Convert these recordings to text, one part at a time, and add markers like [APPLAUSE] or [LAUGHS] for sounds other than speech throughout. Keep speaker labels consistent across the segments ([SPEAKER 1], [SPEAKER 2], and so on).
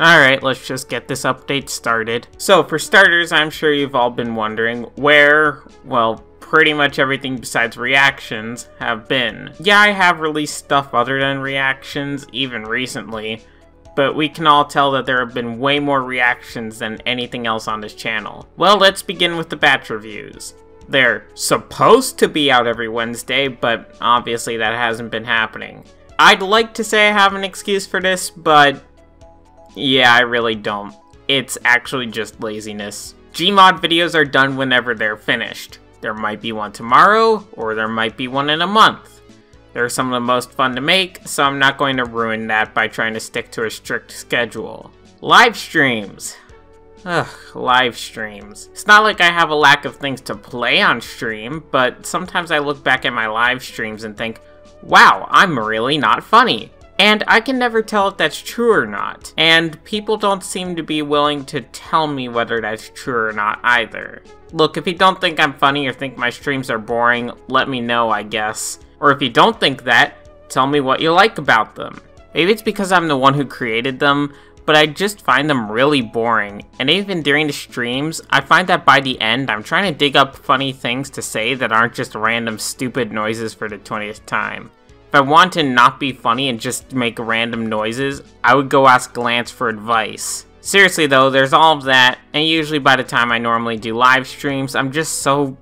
[SPEAKER 1] Alright, let's just get this update started. So, for starters, I'm sure you've all been wondering where, well, pretty much everything besides reactions have been. Yeah, I have released stuff other than reactions, even recently, but we can all tell that there have been way more reactions than anything else on this channel. Well, let's begin with the batch reviews. They're supposed to be out every Wednesday, but obviously that hasn't been happening. I'd like to say I have an excuse for this, but yeah, I really don't. It's actually just laziness. Gmod videos are done whenever they're finished. There might be one tomorrow, or there might be one in a month. They're some of the most fun to make, so I'm not going to ruin that by trying to stick to a strict schedule. Live streams. Ugh, live streams. It's not like I have a lack of things to play on stream, but sometimes I look back at my live streams and think, wow, I'm really not funny. And I can never tell if that's true or not. And people don't seem to be willing to tell me whether that's true or not either. Look, if you don't think I'm funny or think my streams are boring, let me know, I guess. Or if you don't think that, tell me what you like about them. Maybe it's because I'm the one who created them, but I just find them really boring. And even during the streams, I find that by the end, I'm trying to dig up funny things to say that aren't just random stupid noises for the 20th time. If I want to not be funny and just make random noises, I would go ask Lance for advice. Seriously though, there's all of that, and usually by the time I normally do live streams, I'm just so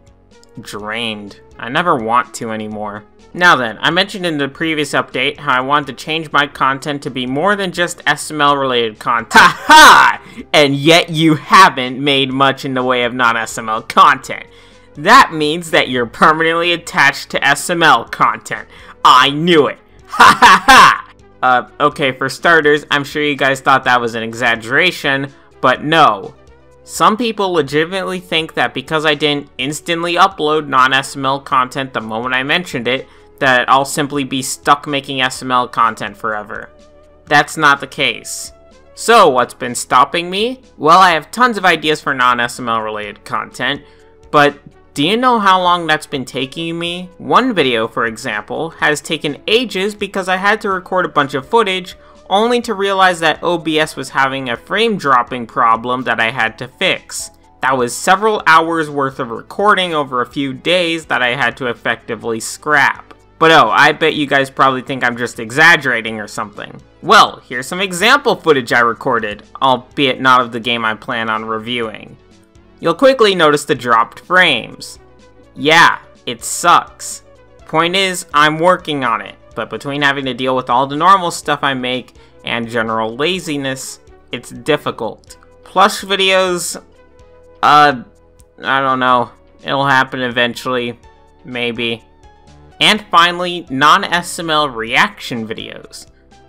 [SPEAKER 1] drained. I never want to anymore. Now then, I mentioned in the previous update how I wanted to change my content to be more than just SML related content. [LAUGHS] Ha ha! And yet you haven't made much in the way of non-SML content. That means that you're permanently attached to SML content. I knew it. [LAUGHS] Ha ha ha! Uh, okay, for starters, I'm sure you guys thought that was an exaggeration, but no. Some people legitimately think that because I didn't instantly upload non-SML content the moment I mentioned it, that I'll simply be stuck making SML content forever. That's not the case. So, what's been stopping me? Well, I have tons of ideas for non-SML related content, but do you know how long that's been taking me? One video, for example, has taken ages because I had to record a bunch of footage only to realize that OBS was having a frame dropping problem that I had to fix. That was several hours worth of recording over a few days that I had to effectively scrap. But oh, I bet you guys probably think I'm just exaggerating or something. Well, here's some example footage I recorded, albeit not of the game I plan on reviewing. You'll quickly notice the dropped frames. Yeah, it sucks. Point is, I'm working on it, but between having to deal with all the normal stuff I make and general laziness, it's difficult. Plush videos, uh, I don't know. It'll happen eventually. Maybe. And finally, non-SML reaction videos.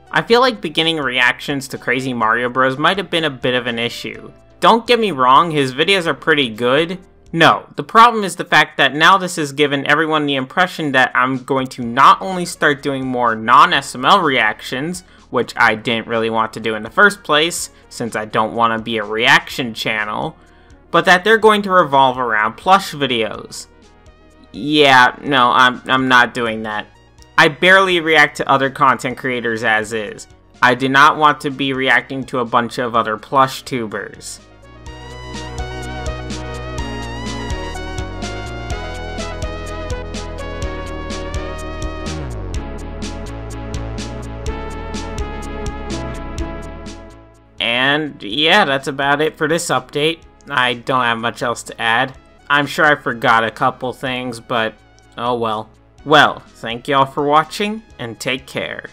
[SPEAKER 1] I feel like beginning reactions to Crazy Mario Bros. might have been a bit of an issue. Don't get me wrong, his videos are pretty good. No, the problem is the fact that now this has given everyone the impression that I'm going to not only start doing more non-SML reactions, which I didn't really want to do in the first place, since I don't want to be a reaction channel, but that they're going to revolve around plush videos. Yeah, no, I'm, I'm not doing that. I barely react to other content creators as is. I do not want to be reacting to a bunch of other plush tubers. And yeah, that's about it for this update. I don't have much else to add. I'm sure I forgot a couple things, but oh well. Well, thank y'all for watching, and take care.